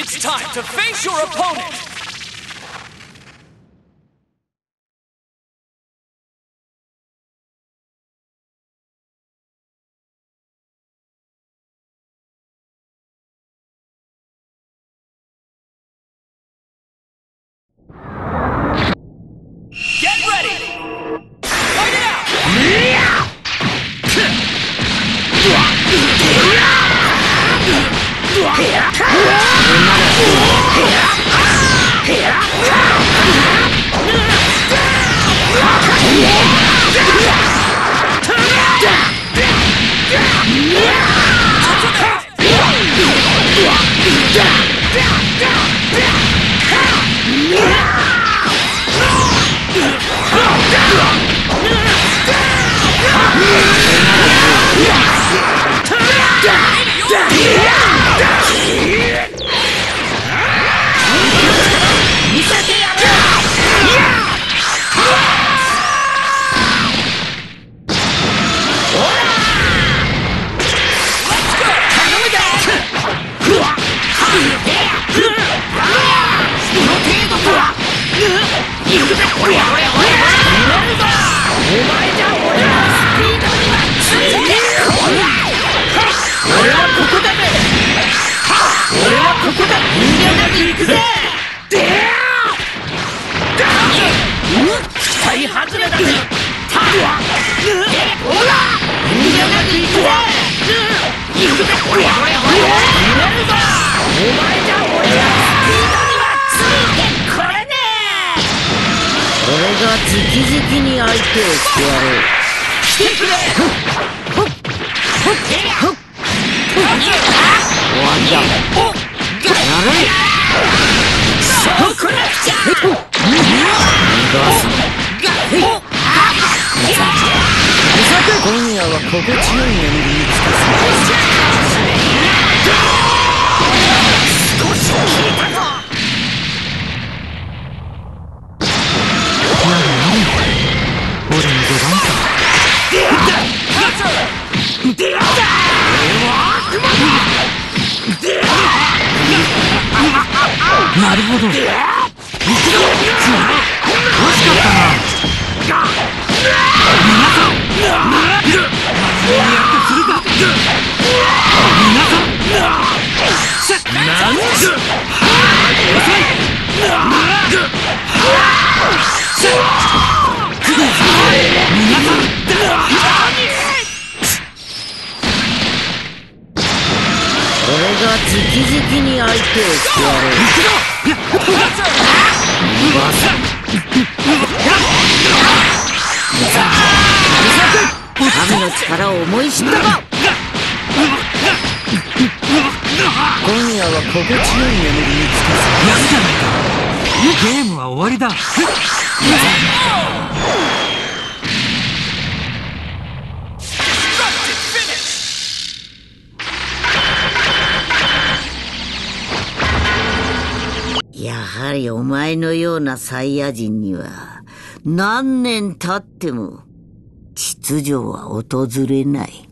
It's time to face your opponent! 俺々に相手をしてやろう今夜は心地よい眠りにつかせなるほど。惜しかったな俺が直々に相手をしてやろう神の力を思い知っ。たか今夜は心地よい眠りにつかせやるじゃないかゲームは終わりだやはりお前のようなサイヤ人には何年経っても秩序は訪れない。